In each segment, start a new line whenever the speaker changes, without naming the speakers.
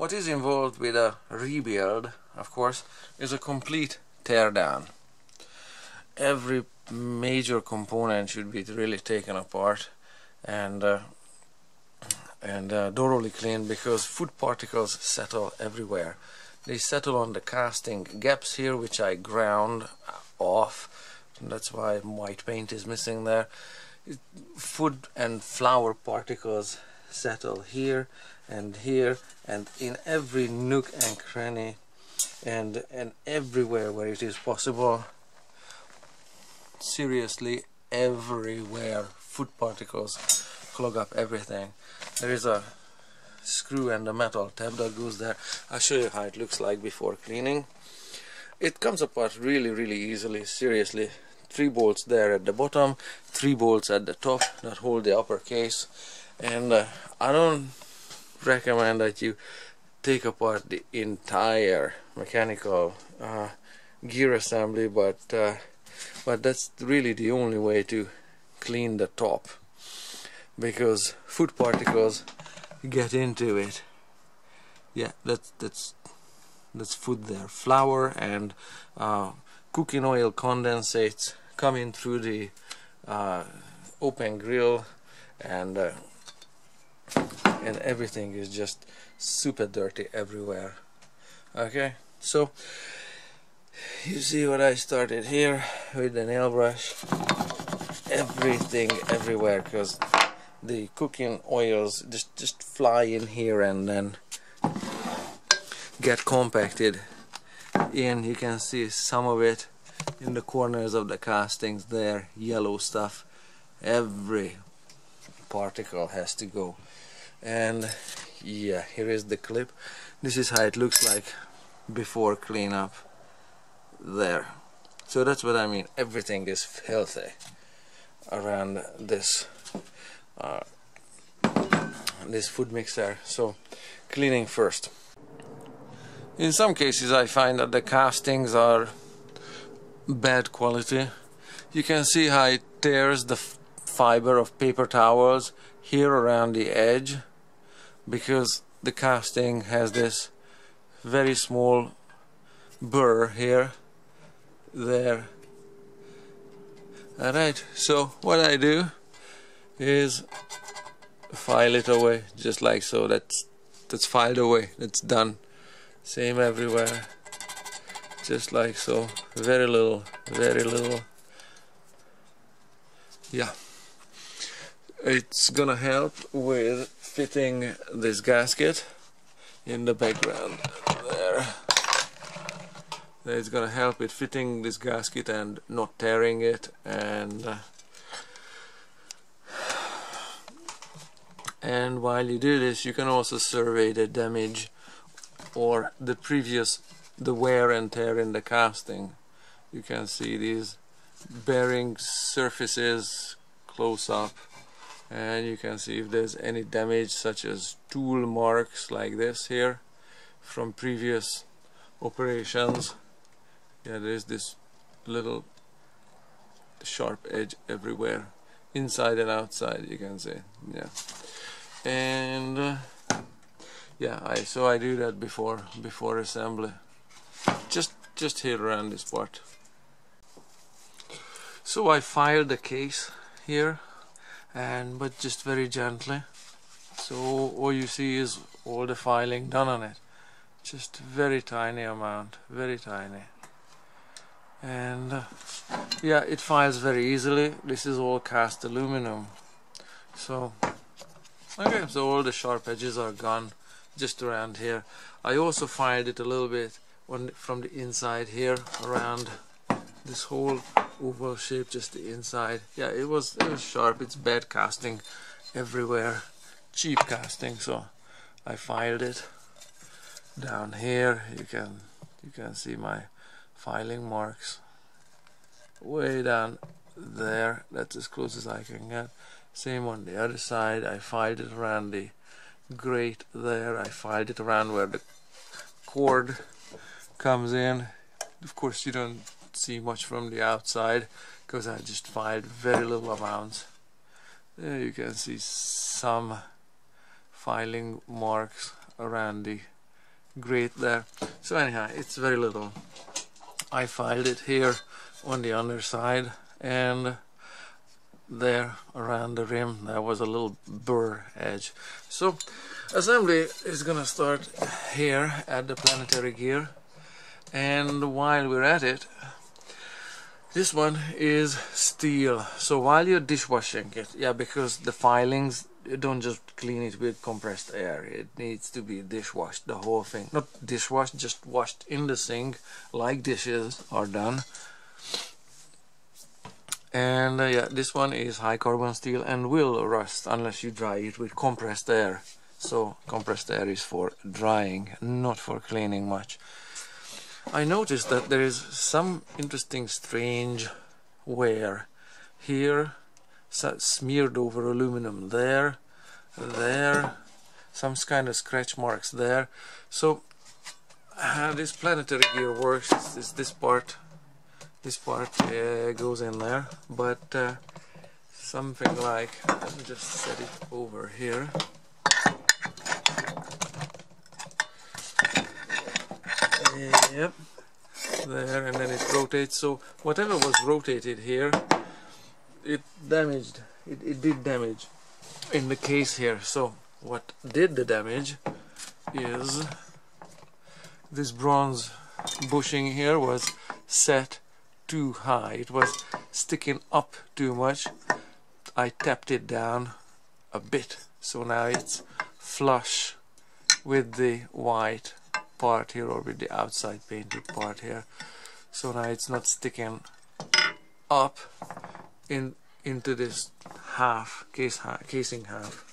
what is involved with a rebuild of course is a complete teardown. Every major component should be really taken apart and uh, and uh, thoroughly cleaned because food particles settle everywhere. They settle on the casting gaps here which I ground off. That's why white paint is missing there. Food and flour particles settle here and here and in every nook and cranny and and everywhere where it is possible. Seriously everywhere. Food particles clog up everything. There is a screw and a metal tab that goes there. I'll show you how it looks like before cleaning. It comes apart really really easily. Seriously three bolts there at the bottom three bolts at the top that hold the upper case. And uh, I don't recommend that you take apart the entire mechanical uh, gear assembly but uh, but that's really the only way to clean the top because food particles get into it. Yeah that's that's that's food there. Flour and uh, cooking oil condensates coming through the uh, open grill and uh, and everything is just super dirty everywhere. Okay? So you see what I started here with the nail brush? Everything everywhere because the cooking oils just just fly in here and then get compacted. In you can see some of it in the corners of the castings there yellow stuff. Every particle has to go and yeah here is the clip. This is how it looks like before cleanup there. So that's what I mean. Everything is filthy around this uh, this food mixer. So cleaning first. In some cases I find that the castings are bad quality. You can see how it tears the fiber of paper towels here around the edge because the casting has this very small burr here there. Alright so what I do is file it away just like so. That's that's filed away. It's done. Same everywhere. Just like so. Very little very little. Yeah. It's gonna help with fitting this gasket in the background there. It's gonna help with fitting this gasket and not tearing it and uh, and while you do this you can also survey the damage or the previous the wear and tear in the casting. You can see these bearing surfaces close up and you can see if there's any damage such as tool marks like this here from previous operations. Yeah there's this little sharp edge everywhere inside and outside you can see. Yeah. And uh, yeah I so I do that before before assembly. Just just here around this part. So I filed the case here and but just very gently. So all you see is all the filing done on it. Just very tiny amount very tiny. And uh, yeah it files very easily. This is all cast aluminum. So okay so all the sharp edges are gone just around here. I also filed it a little bit on from the inside here around this whole oval shape just the inside. Yeah it was it was sharp. It's bad casting everywhere. Cheap casting so I filed it down here. You can you can see my filing marks. Way down there. That's as close as I can get. Same on the other side. I filed it around the grate there. I filed it around where the cord comes in. Of course you don't see much from the outside because I just filed very little amounts there you can see some filing marks around the grate there. So anyhow it's very little. I filed it here on the underside and there around the rim there was a little burr edge. So assembly is gonna start here at the planetary gear. And while we're at it this one is steel. So while you're dishwashing it yeah because the filings you don't just clean it with compressed air. It needs to be dishwashed the whole thing. Not dishwashed just washed in the sink like dishes are done. And uh, yeah this one is high carbon steel and will rust unless you dry it with compressed air. So compressed air is for drying not for cleaning much I noticed that there is some interesting strange wear here. Smeared over aluminum there there. Some kind of scratch marks there. So uh, this planetary gear works. Is this part this part uh, goes in there. But uh, something like let me just set it over here yep. There and then it rotates. So whatever was rotated here it damaged. It, it did damage. In the case here. So what did the damage is this bronze bushing here was set too high. It was sticking up too much. I tapped it down a bit. So now it's flush with the white part here or with the outside painted part here. So now it's not sticking up in into this half case casing half.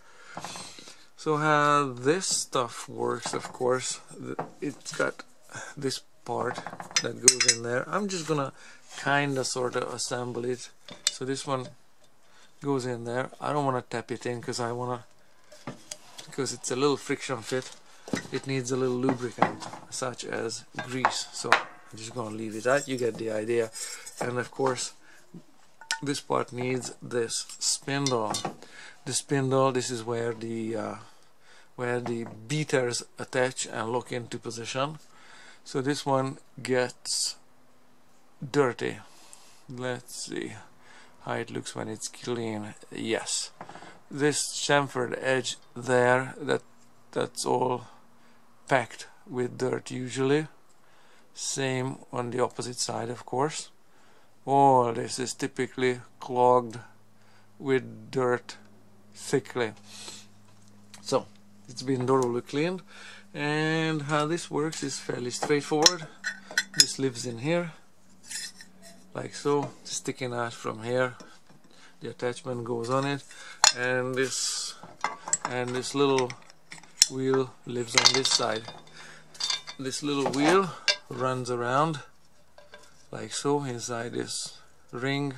So how this stuff works of course it's got this part that goes in there. I'm just gonna kind of sort of assemble it. So this one goes in there. I don't want to tap it in because I want to because it's a little friction fit it needs a little lubricant such as grease. So I'm just gonna leave it at you get the idea. And of course this part needs this spindle. The spindle this is where the uh, where the beaters attach and lock into position. So this one gets dirty. Let's see how it looks when it's clean. Yes. This chamfered edge there that that's all packed with dirt usually. Same on the opposite side of course. All this is typically clogged with dirt thickly. So it's been thoroughly cleaned and how this works is fairly straightforward. This lives in here like so sticking out from here. The attachment goes on it and this and this little wheel lives on this side. This little wheel runs around like so. Inside this ring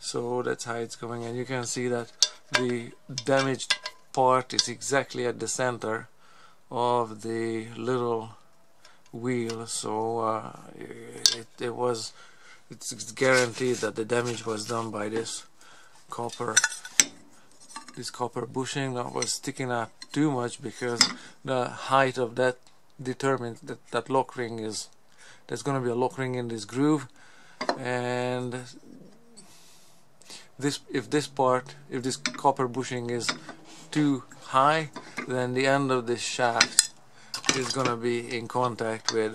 so that's how it's going. And you can see that the damaged part is exactly at the center of the little wheel. So uh, it, it was it's guaranteed that the damage was done by this copper this copper bushing that was sticking out too much because the height of that determines that that lock ring is there's going to be a lock ring in this groove. And this if this part if this copper bushing is too high then the end of this shaft is going to be in contact with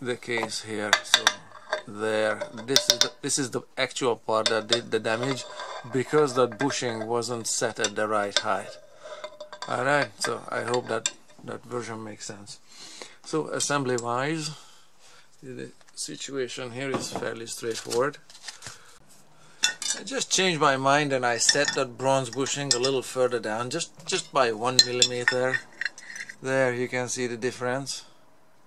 the case here. So there this is the, this is the actual part that did the damage because that bushing wasn't set at the right height. Alright so I hope that that version makes sense. So assembly wise the situation here is fairly straightforward. I just changed my mind and I set that bronze bushing a little further down just just by one millimeter. There you can see the difference.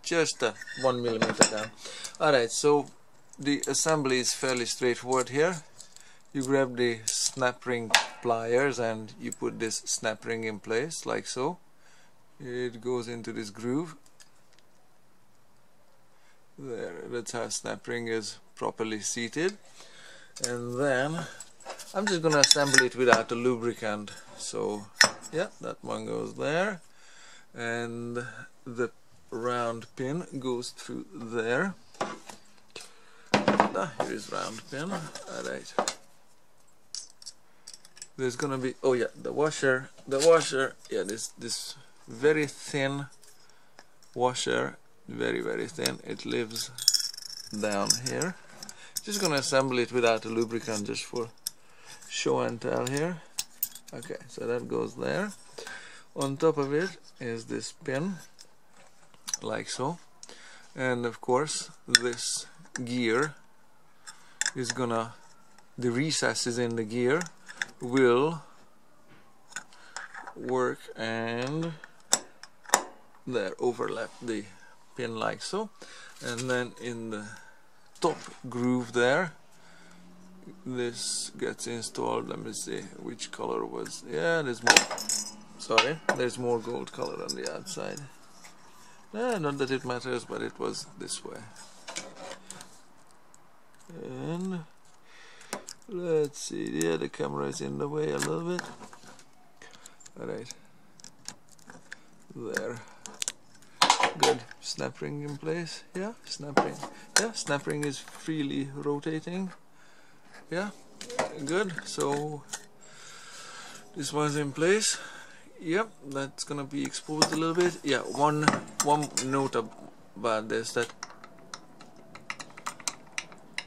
Just uh, one millimeter down. Alright so the assembly is fairly straightforward here you grab the snap ring pliers and you put this snap ring in place like so. It goes into this groove. There that's how snap ring is properly seated. And then I'm just gonna assemble it without a lubricant. So yeah that one goes there. And the round pin goes through there. Ah, here is round pin. Alright there's gonna be oh yeah the washer the washer yeah this this very thin washer very very thin it lives down here. Just gonna assemble it without a lubricant just for show and tell here. Okay so that goes there. On top of it is this pin like so. And of course this gear is gonna the recesses in the gear will work and there overlap the pin like so. And then in the top groove there this gets installed. Let me see which color was yeah there's more. Sorry there's more gold color on the outside. Eh, not that it matters but it was this way. And let's see yeah the camera is in the way a little bit. Alright. There. Good. Snap ring in place. Yeah snap ring. Yeah snap ring is freely rotating. Yeah good. So this one's in place. Yep that's gonna be exposed a little bit. Yeah one one note about this that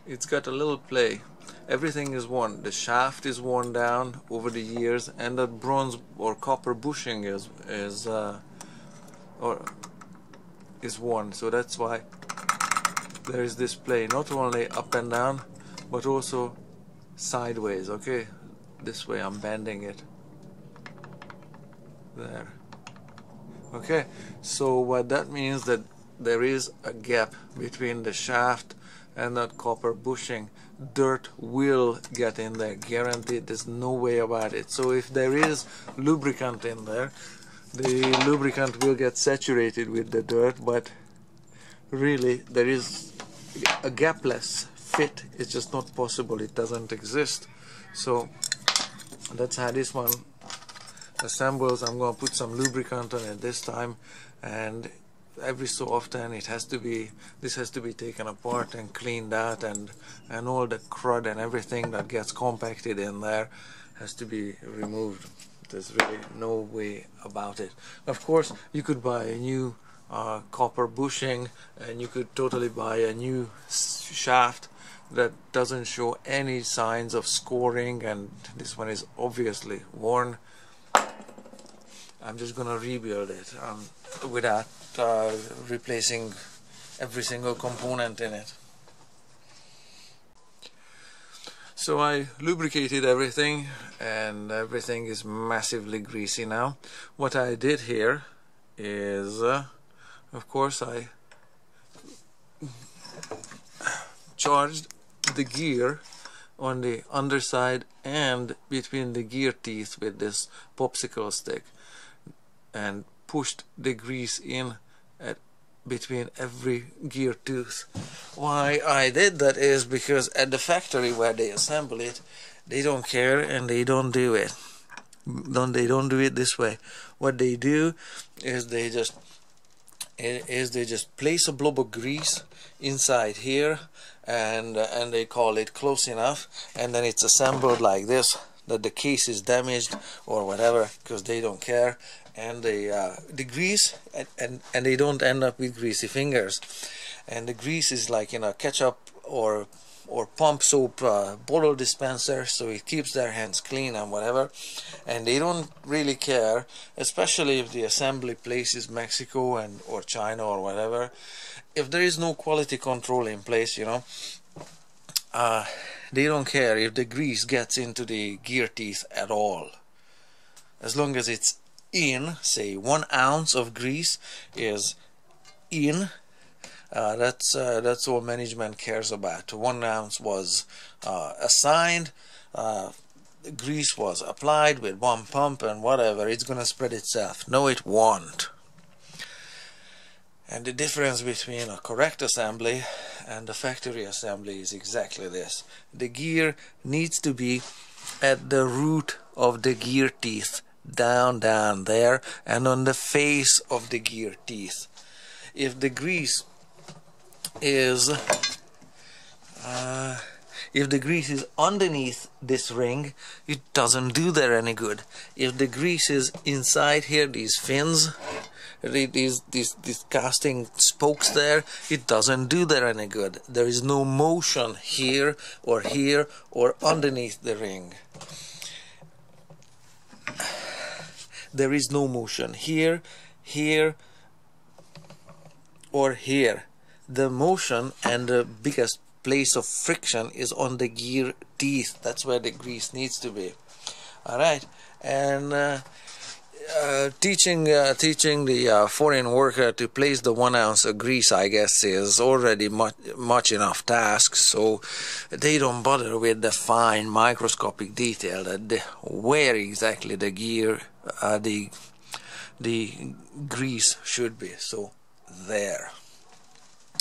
it's got a little play everything is worn. The shaft is worn down over the years and that bronze or copper bushing is is uh, or is worn. So that's why there is this play not only up and down but also sideways okay? This way I'm bending it. There. Okay? So what that means that there is a gap between the shaft and that copper bushing. Dirt will get in there guaranteed there's no way about it. So if there is lubricant in there the lubricant will get saturated with the dirt but really there is a gapless fit it's just not possible it doesn't exist. So that's how this one assembles. I'm going to put some lubricant on it this time and every so often it has to be this has to be taken apart and cleaned out and and all the crud and everything that gets compacted in there has to be removed. There's really no way about it. Of course you could buy a new uh, copper bushing and you could totally buy a new shaft that doesn't show any signs of scoring and this one is obviously worn. I'm just gonna rebuild it um, without uh, replacing every single component in it. So I lubricated everything and everything is massively greasy now. What I did here is uh, of course I charged the gear on the underside and between the gear teeth with this popsicle stick and pushed the grease in at between every gear tooth. Why I did that is because at the factory where they assemble it they don't care and they don't do it. Don't they don't do it this way. What they do is they just is they just place a blob of grease inside here and and they call it close enough and then it's assembled like this that the case is damaged or whatever because they don't care and the uh, the grease and, and and they don't end up with greasy fingers. And the grease is like you know ketchup or or pump soap uh, bottle dispenser so it keeps their hands clean and whatever. And they don't really care especially if the assembly place is Mexico and or China or whatever. If there is no quality control in place you know uh, they don't care if the grease gets into the gear teeth at all. As long as it's in say one ounce of grease is in uh, that's uh, that's all management cares about. One ounce was uh, assigned, uh, grease was applied with one pump and whatever. It's gonna spread itself. No, it won't. And the difference between a correct assembly and a factory assembly is exactly this. The gear needs to be at the root of the gear teeth down down there and on the face of the gear teeth. If the grease is uh, if the grease is underneath this ring it doesn't do there any good. If the grease is inside here these fins these these these casting spokes there it doesn't do there any good. There is no motion here or here or underneath the ring there is no motion. Here here or here. The motion and the biggest place of friction is on the gear teeth. That's where the grease needs to be. All right? And uh, uh, teaching uh, teaching the uh, foreign worker to place the one ounce of grease I guess is already much much enough task. So they don't bother with the fine microscopic detail that the, where exactly the gear uh, the the grease should be so there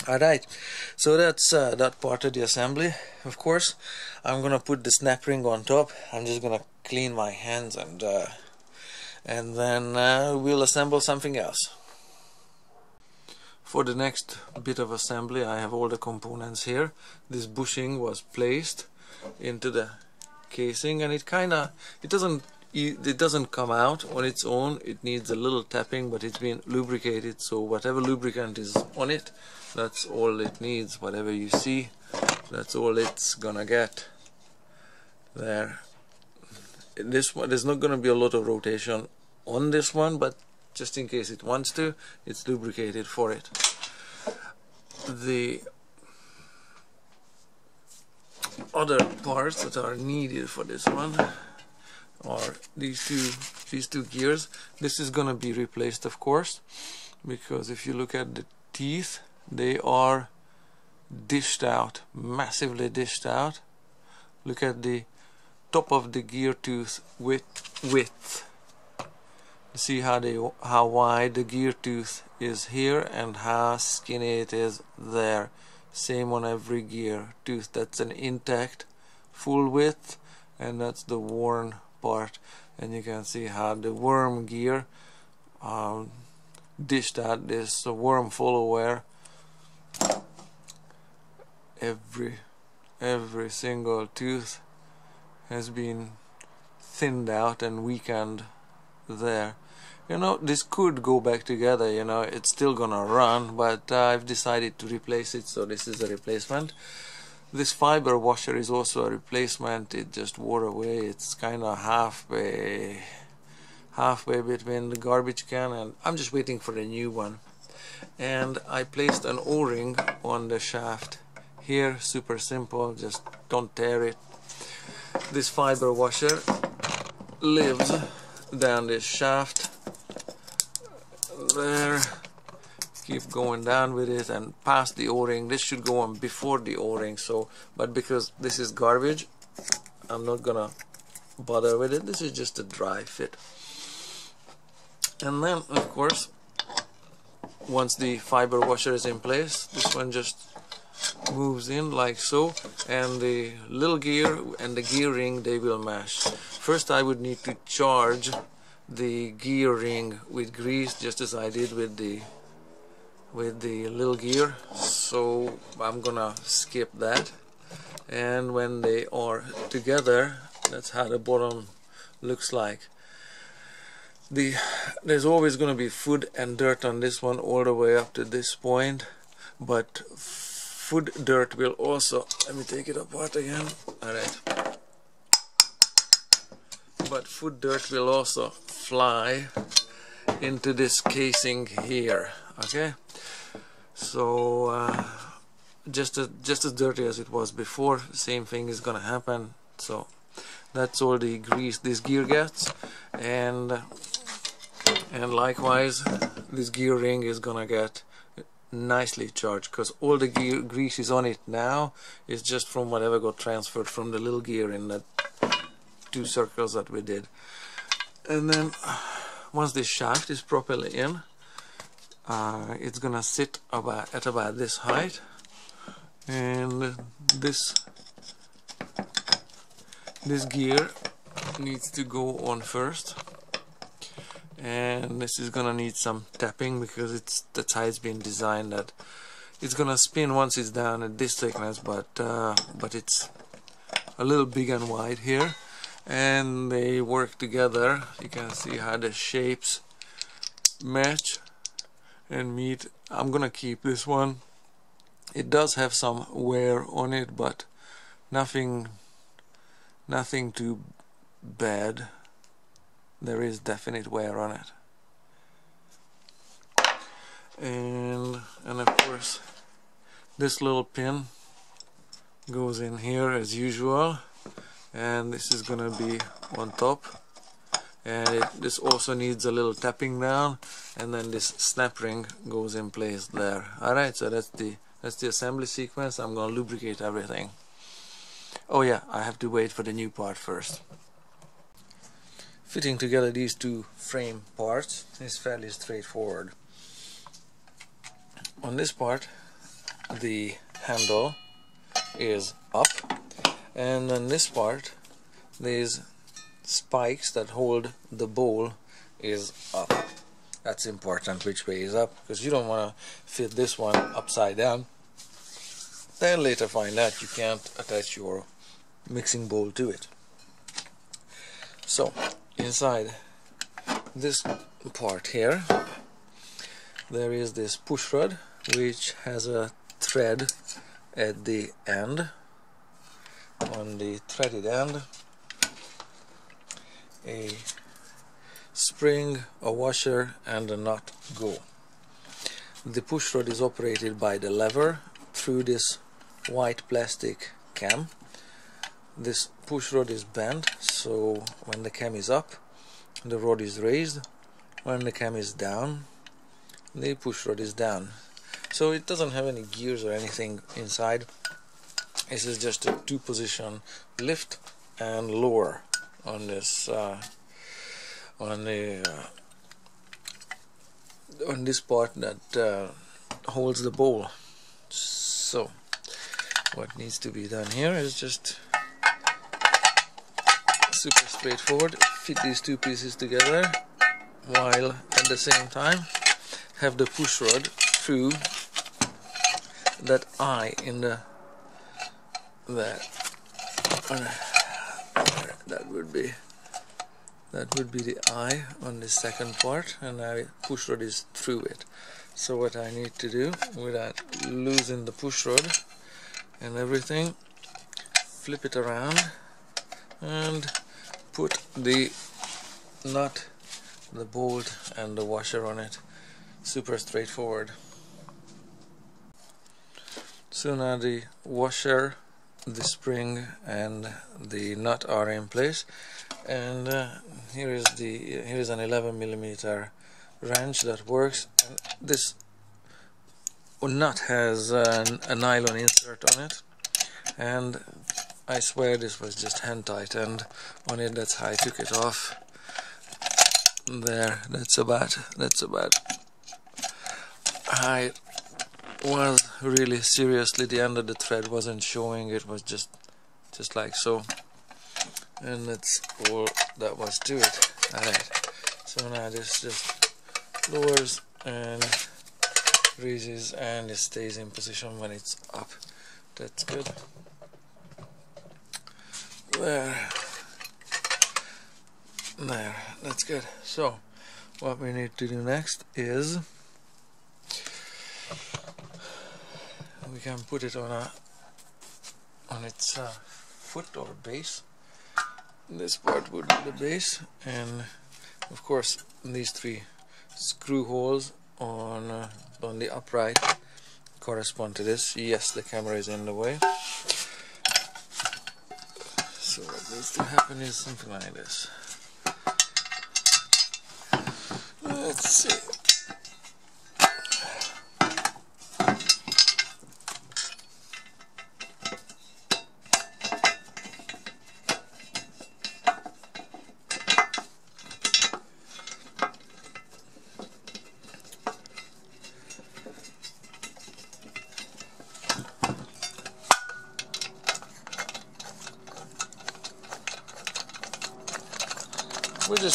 Alright, so that's uh, that part of the assembly. Of course, I'm gonna put the snap ring on top. I'm just gonna clean my hands and uh, and then uh, we'll assemble something else. For the next bit of assembly, I have all the components here. This bushing was placed into the casing, and it kinda it doesn't it doesn't come out on its own. It needs a little tapping, but it's been lubricated. So whatever lubricant is on it that's all it needs. Whatever you see that's all it's gonna get. There. This one there's not gonna be a lot of rotation on this one but just in case it wants to it's lubricated for it. The other parts that are needed for this one are these two these two gears. This is gonna be replaced of course because if you look at the teeth they are dished out massively dished out. Look at the top of the gear tooth width width. See how they how wide the gear tooth is here and how skinny it is there. Same on every gear tooth. That's an intact full width and that's the worn part and you can see how the worm gear um, dished out this worm follower every every single tooth has been thinned out and weakened there. You know this could go back together you know it's still gonna run but uh, I've decided to replace it so this is a replacement this fiber washer is also a replacement. It just wore away. It's kinda halfway halfway between the garbage can and I'm just waiting for a new one. And I placed an o-ring on the shaft here super simple just don't tear it. This fiber washer lives down this shaft. There keep going down with it and past the o-ring. This should go on before the o-ring so but because this is garbage I'm not gonna bother with it. This is just a dry fit. And then of course once the fiber washer is in place this one just moves in like so and the little gear and the gear ring they will mesh first I would need to charge the gear ring with grease just as I did with the with the little gear. So I'm gonna skip that. And when they are together that's how the bottom looks like. The there's always to be food and dirt on this one all the way up to this point. But food dirt will also let me take it apart again. Alright. But food dirt will also fly into this casing here okay? So uh, just as, just as dirty as it was before same thing is gonna happen. So that's all the grease this gear gets. And and likewise this gear ring is gonna get nicely charged because all the gear grease is on it now. Is just from whatever got transferred from the little gear in the two circles that we did. And then once this shaft is properly in uh, it's gonna sit about at about this height. And this this gear needs to go on first. And this is gonna need some tapping because it's that's how it's been designed that it's gonna spin once it's down at this thickness but uh, but it's a little big and wide here. And they work together. You can see how the shapes match and meet I'm gonna keep this one. It does have some wear on it but nothing nothing too bad. There is definite wear on it. And and of course this little pin goes in here as usual. And this is gonna be on top and it, this also needs a little tapping down and then this snap ring goes in place there. Alright so that's the that's the assembly sequence. I'm gonna lubricate everything. Oh yeah I have to wait for the new part first. Fitting together these two frame parts is fairly straightforward. On this part the handle is up and on this part these spikes that hold the bowl is up. That's important which way is up because you don't want to fit this one upside down. Then later find out you can't attach your mixing bowl to it. So inside this part here there is this push rod which has a thread at the end. On the threaded end a spring, a washer and a nut go. The push rod is operated by the lever through this white plastic cam. This push rod is bent so when the cam is up the rod is raised when the cam is down the push rod is down so it doesn't have any gears or anything inside this is just a two position lift and lower on this uh, on the uh, on this part that uh, holds the bowl. So what needs to be done here is just super straightforward. Fit these two pieces together while at the same time have the push rod through that eye in the that that would be that would be the eye on the second part and I push rod is through it. So what I need to do without losing the push rod and everything flip it around and put the nut the bolt and the washer on it. Super straightforward. So now the washer, the spring and the nut are in place. And uh, here is the here is an 11 millimeter wrench that works. And this nut has an, a nylon insert on it. And I swear this was just hand tightened on it that's how I took it off. There that's about that's about I was really seriously the end of the thread wasn't showing it was just just like so. And that's all that was to it. Alright so now this just lowers and raises and it stays in position when it's up. That's good. There. There that's good. So what we need to do next is we can put it on a on its uh, foot or base. This part would be the base and of course these three screw holes on uh, on the upright correspond to this. Yes the camera is in the way. So what needs to happen is something like this. Let's see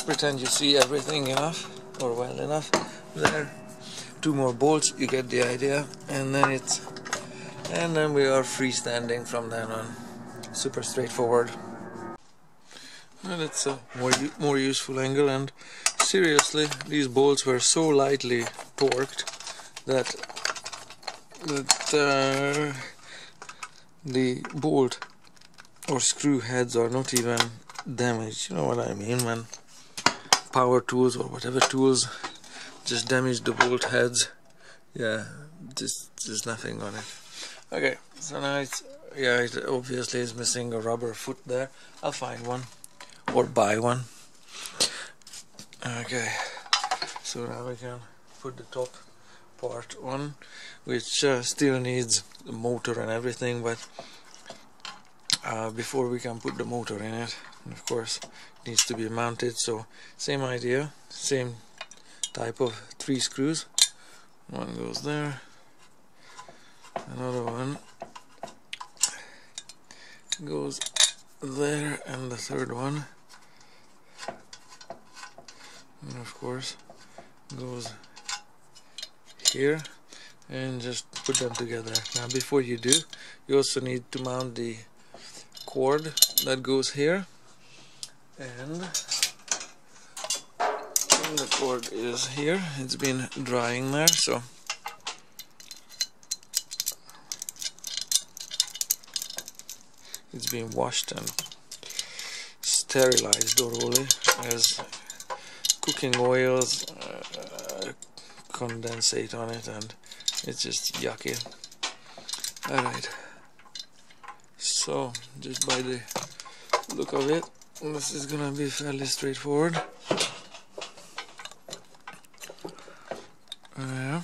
pretend you see everything enough. or well enough there. Two more bolts you get the idea and then it's and then we are freestanding from then on. Super straightforward. And it's a more more useful angle and seriously these bolts were so lightly torqued that that uh, the bolt or screw heads are not even damaged you know what I mean when power tools or whatever tools just damage the bolt heads. Yeah just there's nothing on it. Okay so now it's yeah it obviously is missing a rubber foot there. I'll find one or buy one. Okay so now we can put the top part on which uh, still needs motor and everything but uh, before we can put the motor in it of course needs to be mounted. So same idea same type of three screws. One goes there. Another one goes there and the third one and of course goes here and just put them together. Now before you do you also need to mount the cord that goes here and the cord is here. It's been drying there so. It's been washed and sterilized thoroughly as cooking oils uh, condensate on it and it's just yucky. Alright so just by the look of it this is gonna be fairly straightforward. Oh, yeah.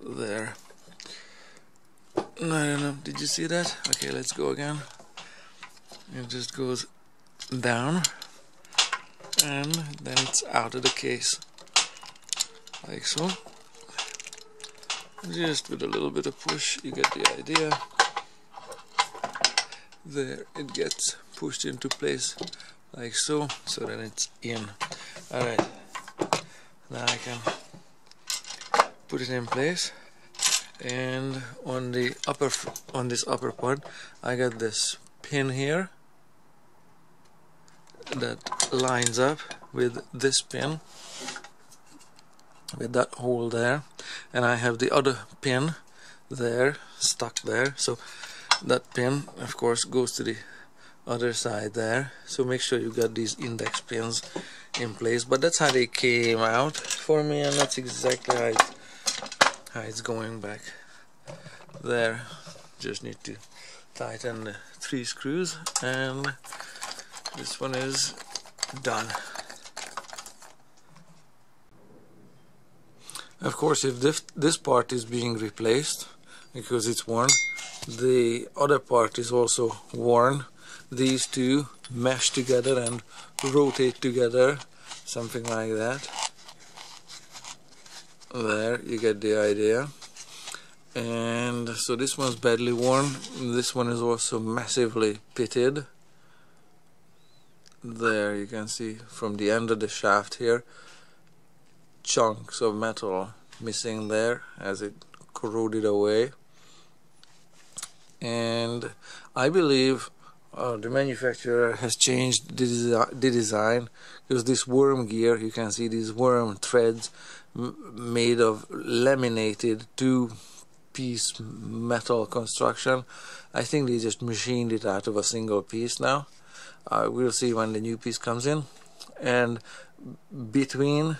There. I don't know did you see that? Okay let's go again. It just goes down and then it's out of the case. Like so. Just with a little bit of push you get the idea there it gets pushed into place like so so then it's in. Alright now I can put it in place. And on the upper on this upper part I got this pin here that lines up with this pin with that hole there. And I have the other pin there stuck there. So that pin of course goes to the other side there. So make sure you got these index pins in place. But that's how they came out for me and that's exactly how it's, how it's going back there. Just need to tighten the three screws and this one is done. Of course if this, this part is being replaced because it's worn the other part is also worn. These two mesh together and rotate together something like that. There you get the idea. And so this one's badly worn. This one is also massively pitted. There you can see from the end of the shaft here chunks of metal missing there as it corroded away and I believe uh, the manufacturer has changed the, desi the design because this worm gear you can see these worm threads made of laminated two piece metal construction. I think they just machined it out of a single piece now. Uh, we'll see when the new piece comes in. And between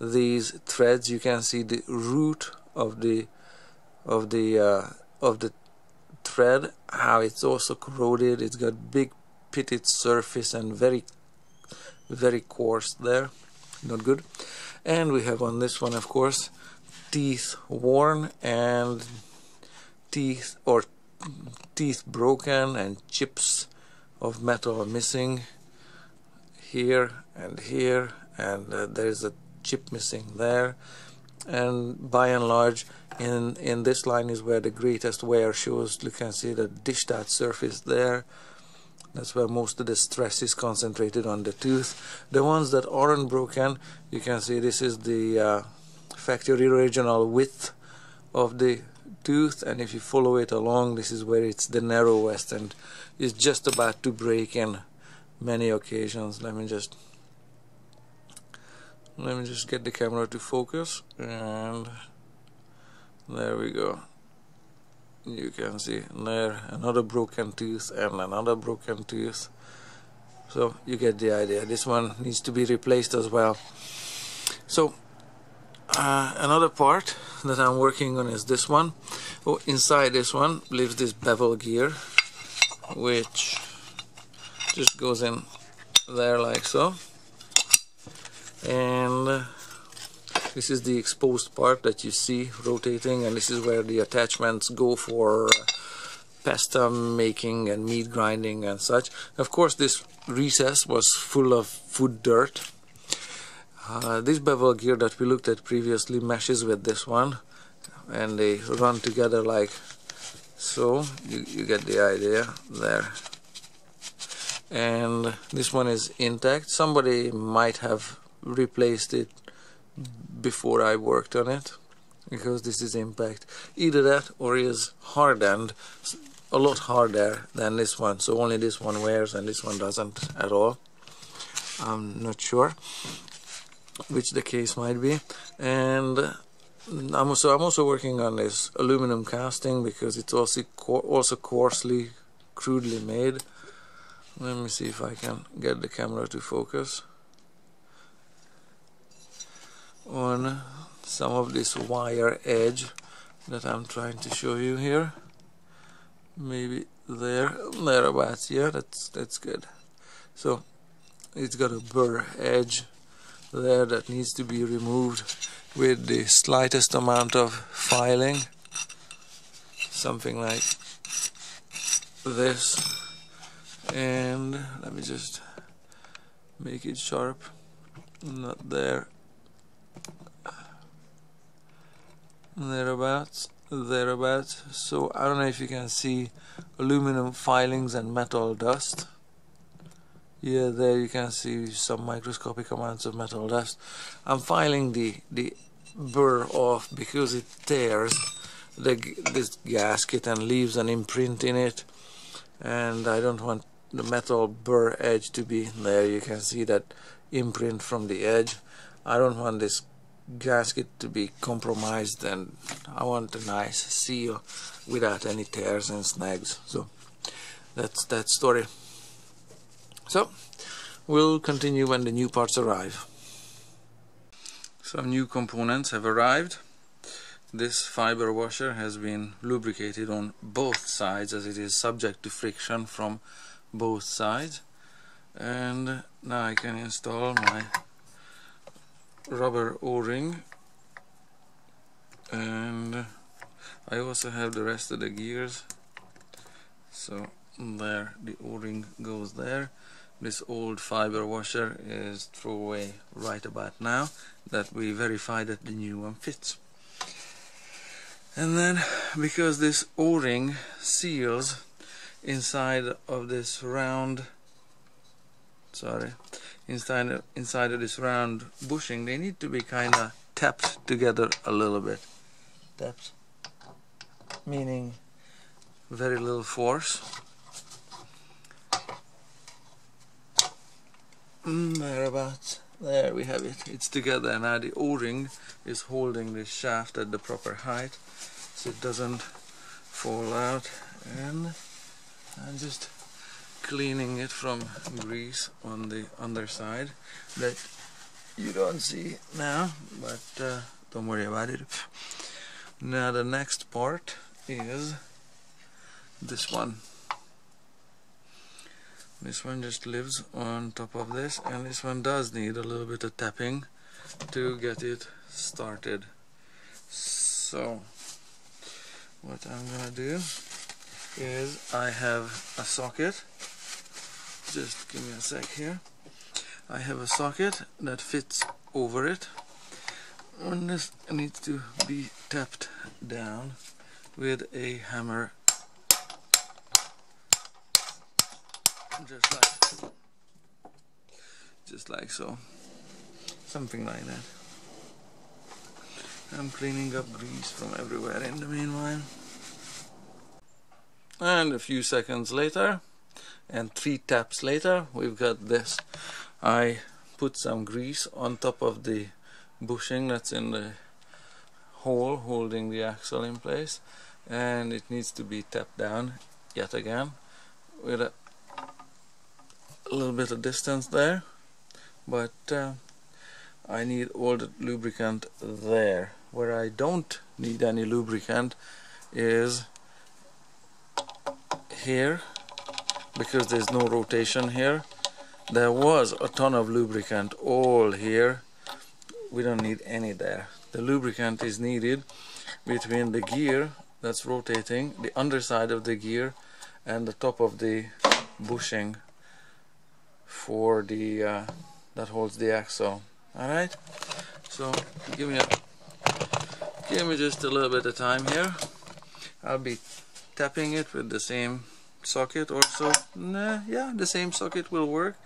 these threads you can see the root of the of the uh, of the thread how it's also corroded. It's got big pitted surface and very very coarse there. Not good. And we have on this one of course teeth worn and teeth or teeth broken and chips of metal missing here and here. And uh, there is a chip missing there and by and large in in this line is where the greatest wear shows. You can see the dish that surface there. That's where most of the stress is concentrated on the tooth. The ones that aren't broken you can see this is the uh, factory original width of the tooth. And if you follow it along this is where it's the narrowest. And is just about to break in many occasions. Let me just let me just get the camera to focus and there we go. You can see there another broken tooth and another broken tooth. So you get the idea. This one needs to be replaced as well. So uh, another part that I'm working on is this one. Oh, inside this one lives this bevel gear which just goes in there like so. And this is the exposed part that you see rotating and this is where the attachments go for pasta making and meat grinding and such. Of course this recess was full of food dirt. Uh, this bevel gear that we looked at previously meshes with this one and they run together like so. You, you get the idea there. And this one is intact. Somebody might have replaced it before I worked on it. Because this is impact. Either that or is hardened a lot harder than this one. So only this one wears and this one doesn't at all. I'm not sure which the case might be. And I'm also I'm also working on this aluminum casting because it's also also coarsely crudely made. Let me see if I can get the camera to focus on some of this wire edge that I'm trying to show you here. Maybe there thereabouts. Yeah that's that's good. So it's got a burr edge there that needs to be removed with the slightest amount of filing. Something like this. And let me just make it sharp. Not there thereabouts thereabouts. So I don't know if you can see aluminum filings and metal dust. Yeah there you can see some microscopic amounts of metal dust. I'm filing the the burr off because it tears the this gasket and leaves an imprint in it. And I don't want the metal burr edge to be there you can see that imprint from the edge. I don't want this gasket to be compromised and I want a nice seal without any tears and snags. So that's that story. So we'll continue when the new parts arrive. Some new components have arrived. This fiber washer has been lubricated on both sides as it is subject to friction from both sides. And now I can install my rubber o-ring. And I also have the rest of the gears. So there the o-ring goes there. This old fiber washer is throw away right about now that we verify that the new one fits. And then because this o-ring seals inside of this round sorry inside of, inside of this round bushing they need to be kind of tapped together a little bit. Tapped meaning very little force. Mm, thereabouts. There we have it. It's together. Now the o-ring is holding this shaft at the proper height so it doesn't fall out. And I'm just cleaning it from grease on the underside that you don't see now but uh, don't worry about it. Now the next part is this one. This one just lives on top of this and this one does need a little bit of tapping to get it started. So what I'm gonna do is I have a socket just give me a sec here. I have a socket that fits over it. And this needs to be tapped down with a hammer. Just like just like so. Something like that. I'm cleaning up grease from everywhere in the meanwhile. And a few seconds later and three taps later we've got this. I put some grease on top of the bushing that's in the hole holding the axle in place. And it needs to be tapped down yet again with a, little bit of distance there. But uh, I need all the lubricant there. Where I don't need any lubricant is here because there's no rotation here. There was a ton of lubricant all here. We don't need any there. The lubricant is needed between the gear that's rotating the underside of the gear and the top of the bushing for the uh, that holds the axle. Alright so give me a give me just a little bit of time here. I'll be tapping it with the same socket or so. Nah, yeah the same socket will work.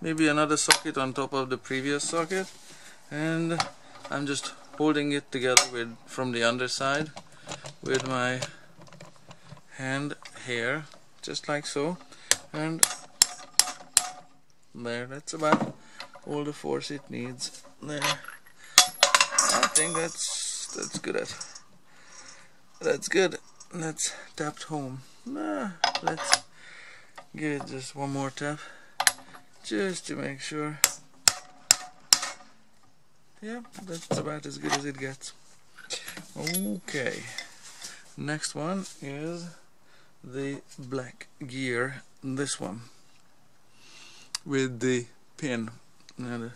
Maybe another socket on top of the previous socket. And I'm just holding it together with from the underside with my hand here just like so. And there that's about all the force it needs. There. I think that's that's good. At that's good. That's tapped home. Nah, let's give it just one more tap just to make sure. Yeah that's about as good as it gets. Okay next one is the black gear this one with the pin. Now the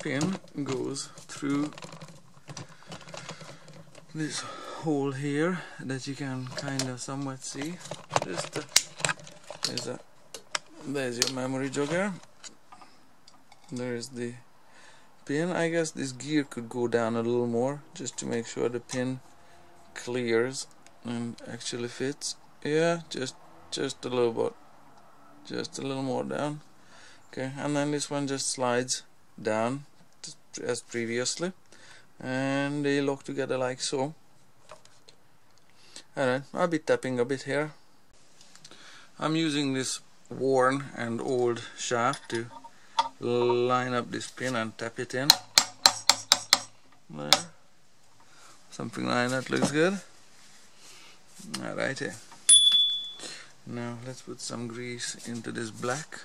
pin goes through this hole here that you can kind of somewhat see just uh, there's a there's your memory jogger there's the pin. I guess this gear could go down a little more just to make sure the pin clears and actually fits. Yeah just just a little bit just a little more down. Okay and then this one just slides down as previously. And they lock together like so. Alright I'll be tapping a bit here I'm using this worn and old shaft to line up this pin and tap it in. There. Something like that looks good. Alright eh. now let's put some grease into this black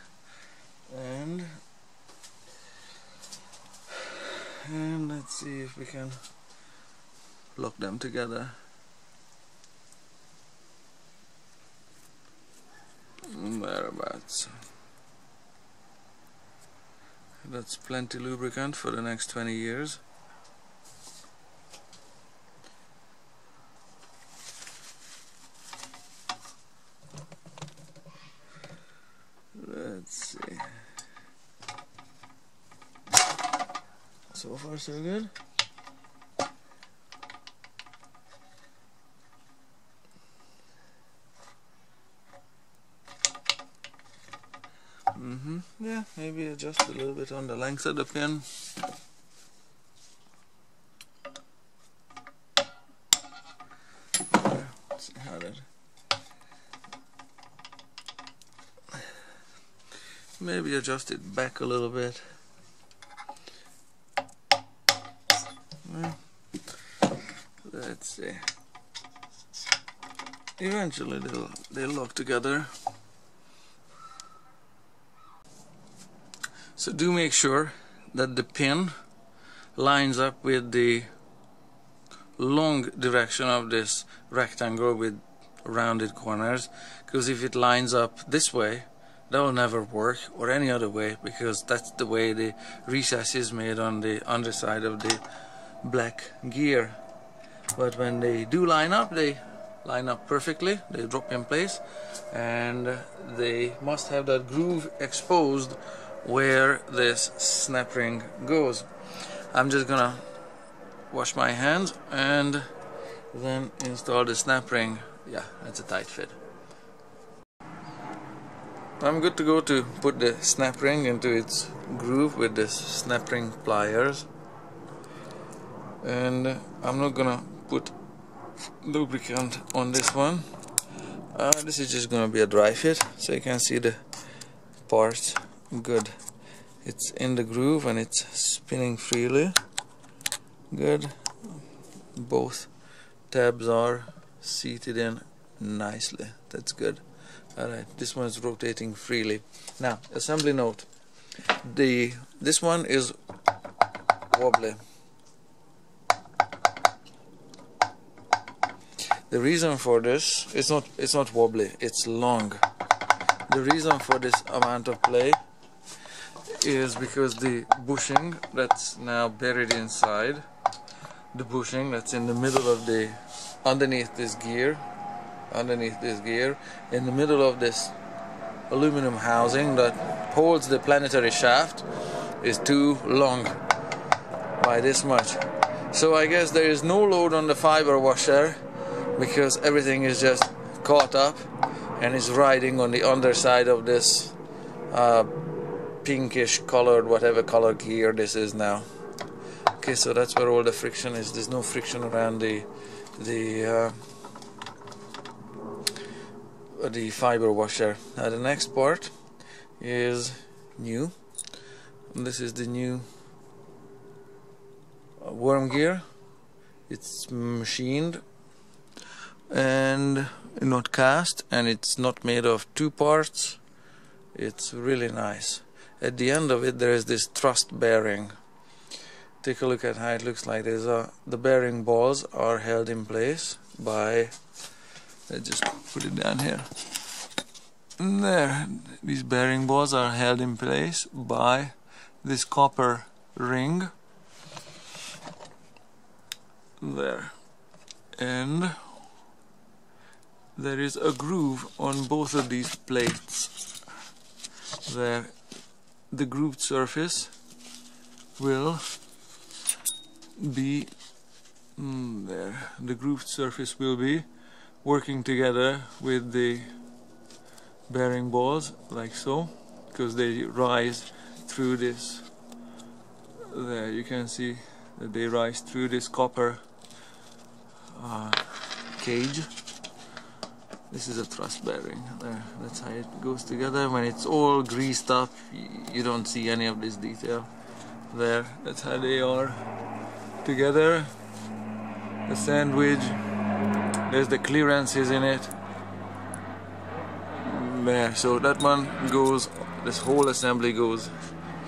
and and let's see if we can lock them together thereabouts that's plenty lubricant for the next 20 years. Let's see. So far so good. Yeah, maybe adjust a little bit on the length of the pin. see how that. Maybe adjust it back a little bit. Well, let's see. Eventually they'll they'll lock together. So do make sure that the pin lines up with the long direction of this rectangle with rounded corners because if it lines up this way that will never work or any other way because that's the way the recess is made on the underside of the black gear. But when they do line up they line up perfectly they drop in place and they must have that groove exposed where this snap ring goes. I'm just gonna wash my hands and then install the snap ring. Yeah, it's a tight fit. I'm good to go to put the snap ring into its groove with the snap ring pliers and I'm not gonna put lubricant on this one uh, this is just gonna be a dry fit so you can see the parts good it's in the groove and it's spinning freely good both tabs are seated in nicely that's good Alright, this one is rotating freely. Now, assembly note. The this one is wobbly. The reason for this it's not it's not wobbly, it's long. The reason for this amount of play is because the bushing that's now buried inside the bushing that's in the middle of the underneath this gear underneath this gear in the middle of this aluminum housing that holds the planetary shaft is too long by this much. So I guess there is no load on the fiber washer because everything is just caught up and is riding on the underside of this uh, pinkish colored whatever color gear this is now okay so that's where all the friction is there's no friction around the the uh, the fiber washer. Now the next part is new. And this is the new uh, worm gear. It's machined and not cast and it's not made of two parts. It's really nice. At the end of it there is this thrust bearing. Take a look at how it looks like. There's a, the bearing balls are held in place by Let's just put it down here. There, these bearing balls are held in place by this copper ring. There. And there is a groove on both of these plates. There. The grooved surface will be mm, there. The grooved surface will be working together with the bearing balls like so because they rise through this there you can see that they rise through this copper uh, cage this is a thrust bearing. There that's how it goes together. When it's all greased up you don't see any of this detail there. That's how they are together. The sandwich there's the clearances in it. There so that one goes this whole assembly goes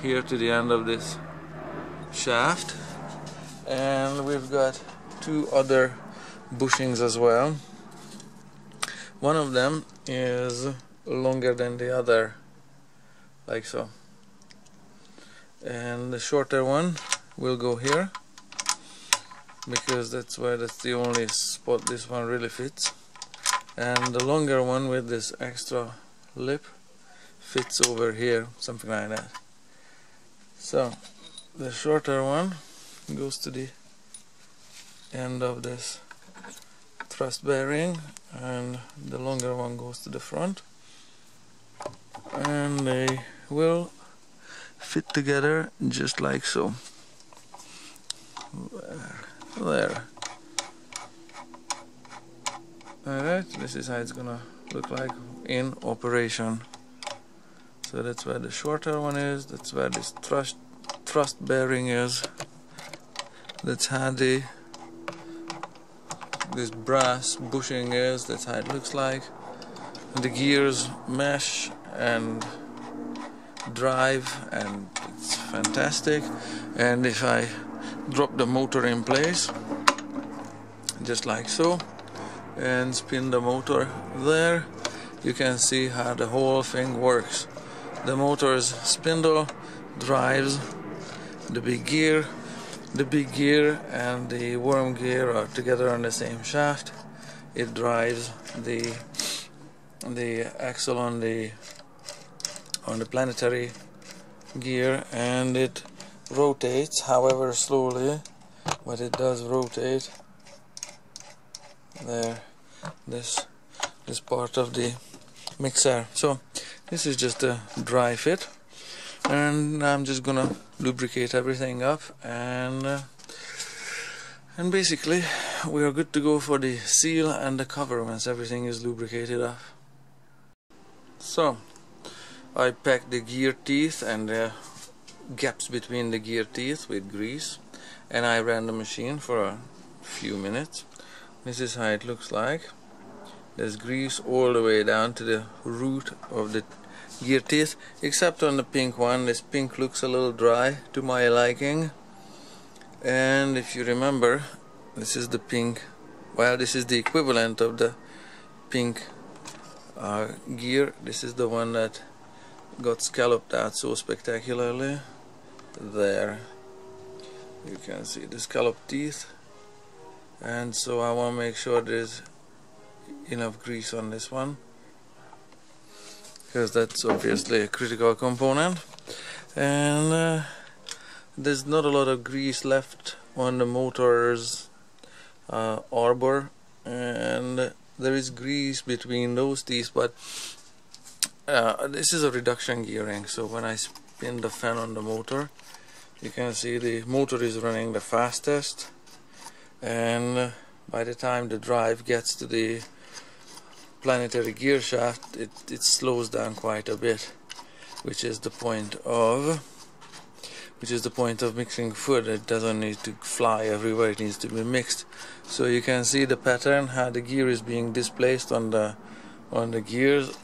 here to the end of this shaft. And we've got two other bushings as well one of them is longer than the other like so. And the shorter one will go here because that's where that's the only spot this one really fits. And the longer one with this extra lip fits over here something like that. So the shorter one goes to the end of this thrust bearing and the longer one goes to the front. And they will fit together just like so. There. Alright this is how it's gonna look like in operation. So that's where the shorter one is that's where this thrust thrust bearing is. That's how the this brass bushing is that's how it looks like. The gears mesh and drive and it's fantastic. And if I drop the motor in place just like so and spin the motor there you can see how the whole thing works. The motor's spindle drives the big gear the big gear and the worm gear are together on the same shaft. It drives the the axle on the on the planetary gear and it rotates however slowly but it does rotate. There this this part of the mixer. So this is just a dry fit. And I'm just gonna lubricate everything up and uh, and basically we are good to go for the seal and the cover once everything is lubricated up so I packed the gear teeth and the gaps between the gear teeth with grease and I ran the machine for a few minutes. This is how it looks like. There's grease all the way down to the root of the gear teeth except on the pink one. This pink looks a little dry to my liking. And if you remember this is the pink well this is the equivalent of the pink uh, gear. This is the one that got scalloped out so spectacularly. There. You can see the scalloped teeth. And so I want to make sure there's enough grease on this one because that's obviously a critical component. And uh, there's not a lot of grease left on the motor's uh, arbor. And there is grease between those teeth but uh, this is a reduction gearing. So when I spin the fan on the motor you can see the motor is running the fastest. And by the time the drive gets to the planetary gear shaft it, it slows down quite a bit which is the point of which is the point of mixing food. It doesn't need to fly everywhere it needs to be mixed. So you can see the pattern how the gear is being displaced on the on the gears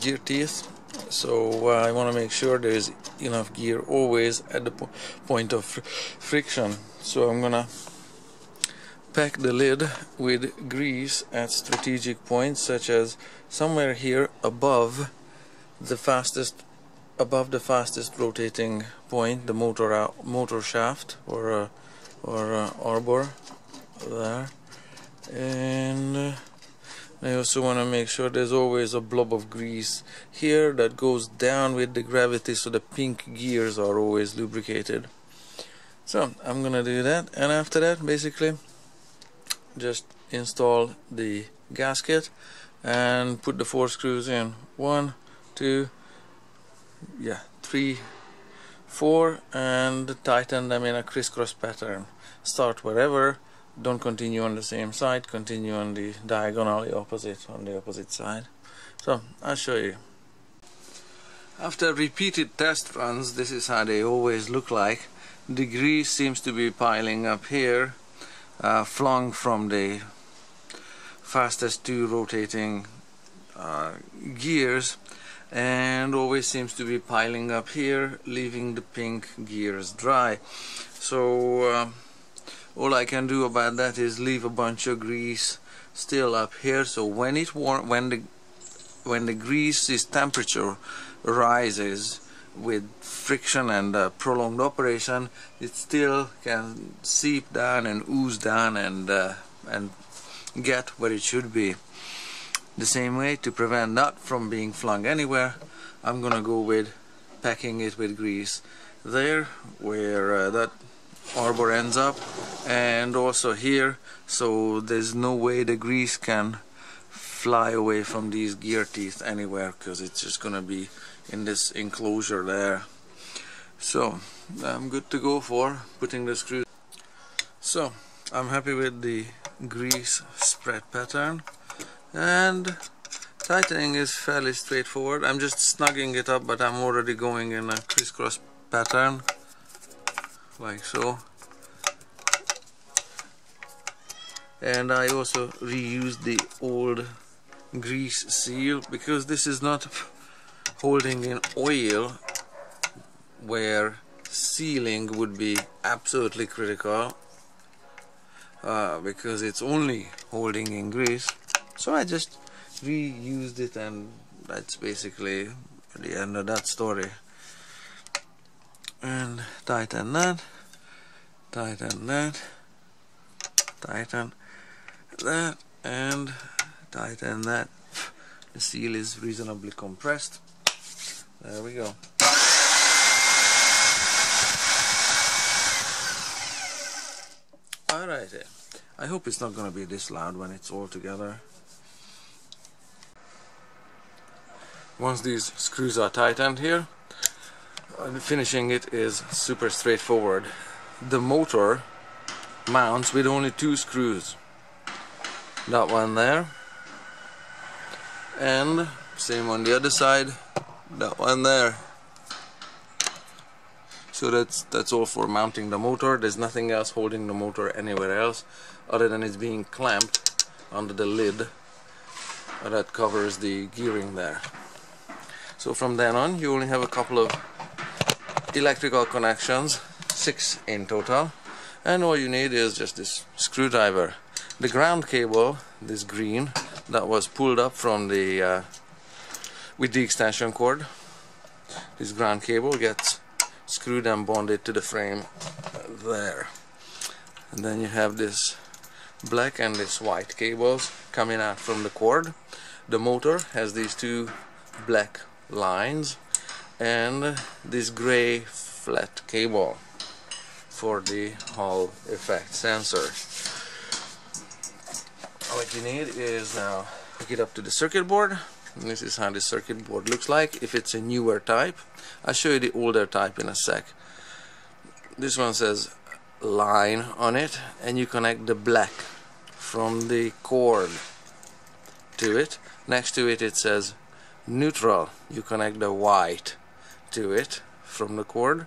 gear teeth. So uh, I want to make sure there is enough gear always at the po point of fr friction. So I'm gonna pack the lid with grease at strategic points such as somewhere here above the fastest above the fastest rotating point the motor motor shaft or uh, or uh, arbor there. And uh, I also want to make sure there's always a blob of grease here that goes down with the gravity so the pink gears are always lubricated. So I'm gonna do that and after that basically just install the gasket and put the four screws in. One two yeah three four and tighten them in a crisscross pattern. Start wherever. Don't continue on the same side. Continue on the diagonally opposite on the opposite side. So I'll show you. After repeated test runs this is how they always look like. The grease seems to be piling up here uh, flung from the fastest two rotating uh, gears and always seems to be piling up here leaving the pink gears dry. So uh, all I can do about that is leave a bunch of grease still up here. So when it warm when the when the grease's temperature rises with friction and uh, prolonged operation it still can seep down and ooze down and uh, and get where it should be. The same way to prevent that from being flung anywhere I'm gonna go with packing it with grease there where uh, that arbor ends up and also here so there's no way the grease can fly away from these gear teeth anywhere because it's just gonna be in this enclosure there. So I'm good to go for putting the screws. So I'm happy with the grease spread pattern. And tightening is fairly straightforward. I'm just snugging it up but I'm already going in a crisscross pattern like so. And I also reused the old grease seal because this is not holding in oil where sealing would be absolutely critical uh, because it's only holding in grease. So I just reused it and that's basically the end of that story. And tighten that tighten that tighten that and tighten that. The seal is reasonably compressed there we go. Alright eh. I hope it's not going to be this loud when it's all together. Once these screws are tightened here finishing it is super straightforward. The motor mounts with only two screws. That one there and same on the other side that one there. So that's that's all for mounting the motor. There's nothing else holding the motor anywhere else other than it's being clamped under the lid that covers the gearing there. So from then on you only have a couple of electrical connections six in total. And all you need is just this screwdriver. The ground cable this green that was pulled up from the uh, with the extension cord this ground cable gets screwed and bonded to the frame there. And then you have this black and this white cables coming out from the cord. The motor has these two black lines and this gray flat cable for the Hall effect sensor. What you need is now hook it up to the circuit board this is how the circuit board looks like. If it's a newer type I'll show you the older type in a sec. This one says line on it and you connect the black from the cord to it. Next to it it says neutral. You connect the white to it from the cord.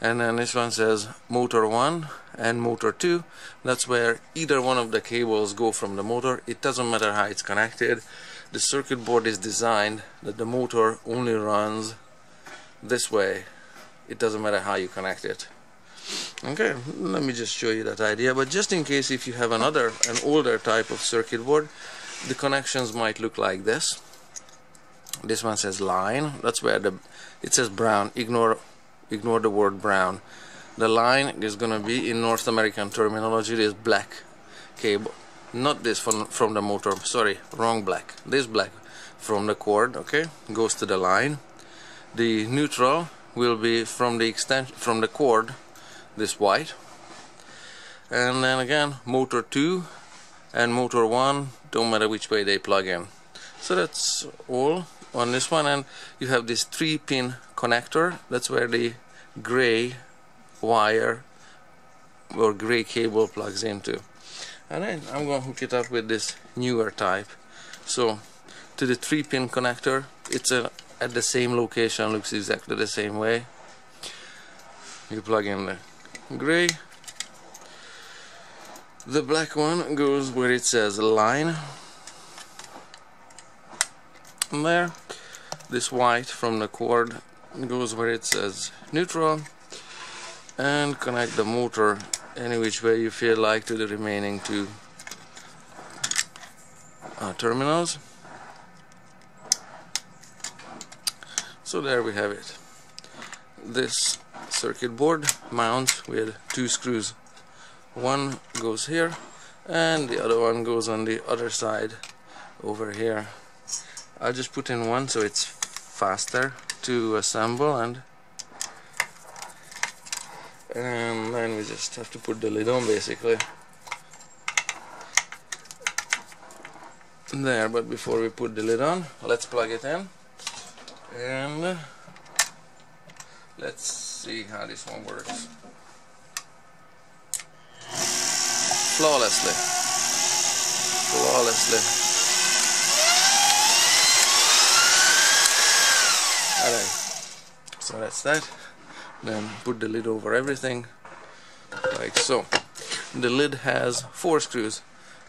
And then this one says motor 1 and motor 2 that's where either one of the cables go from the motor. It doesn't matter how it's connected the circuit board is designed that the motor only runs this way. It doesn't matter how you connect it. Okay let me just show you that idea. But just in case if you have another an older type of circuit board the connections might look like this. This one says line. That's where the it says brown. Ignore ignore the word brown. The line is gonna be in North American terminology this black cable not this from from the motor sorry wrong black. This black from the cord okay goes to the line. The neutral will be from the extension from the cord this white. And then again motor 2 and motor 1 don't matter which way they plug in. So that's all on this one. And you have this three pin connector. That's where the gray wire or gray cable plugs into and then I'm to hook it up with this newer type. So to the three pin connector it's a, at the same location looks exactly the same way. You plug in the gray. The black one goes where it says line. And there this white from the cord goes where it says neutral. And connect the motor any which way you feel like to the remaining two uh, terminals. So there we have it. This circuit board mounts with two screws. One goes here and the other one goes on the other side over here. I'll just put in one so it's faster to assemble and Um, and then we just have to put the lid on basically. There but before we put the lid on let's plug it in. And let's see how this one works. Flawlessly. Flawlessly. Alright so that's that then put the lid over everything like so. The lid has four screws.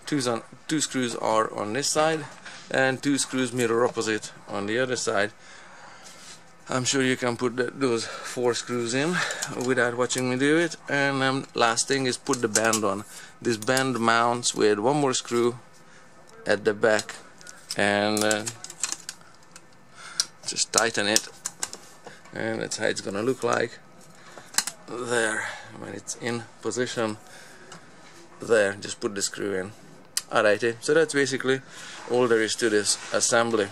Two's on, two screws are on this side and two screws mirror opposite on the other side. I'm sure you can put the, those four screws in without watching me do it. And um, last thing is put the band on. This band mounts with one more screw at the back and uh, just tighten it. And that's how it's gonna look like there. When it's in position there. Just put the screw in. Alrighty. So that's basically all there is to this assembly